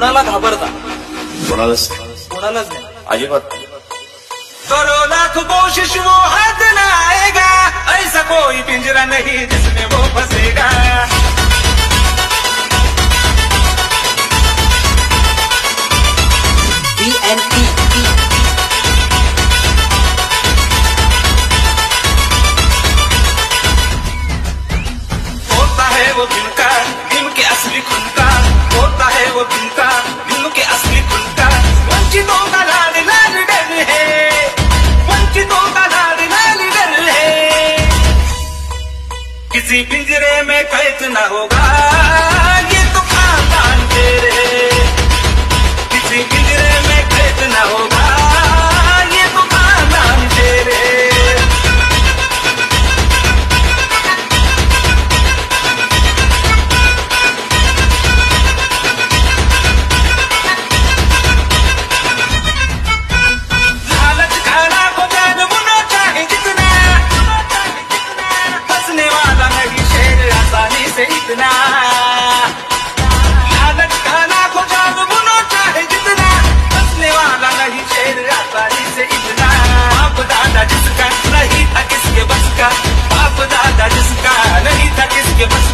कुणाला घाबरता? कोणालाच कुणालाच नाही. अजिबात करो लाख कोशिश वो हाथ न आएगा ऐसा कोई पिंजरा नहीं जिसमें वो फंसेगा। होता है वो दिल का दिल के असली किसी पिंजरे में कैद न होगा। दादा जिसका नहीं था किसके बस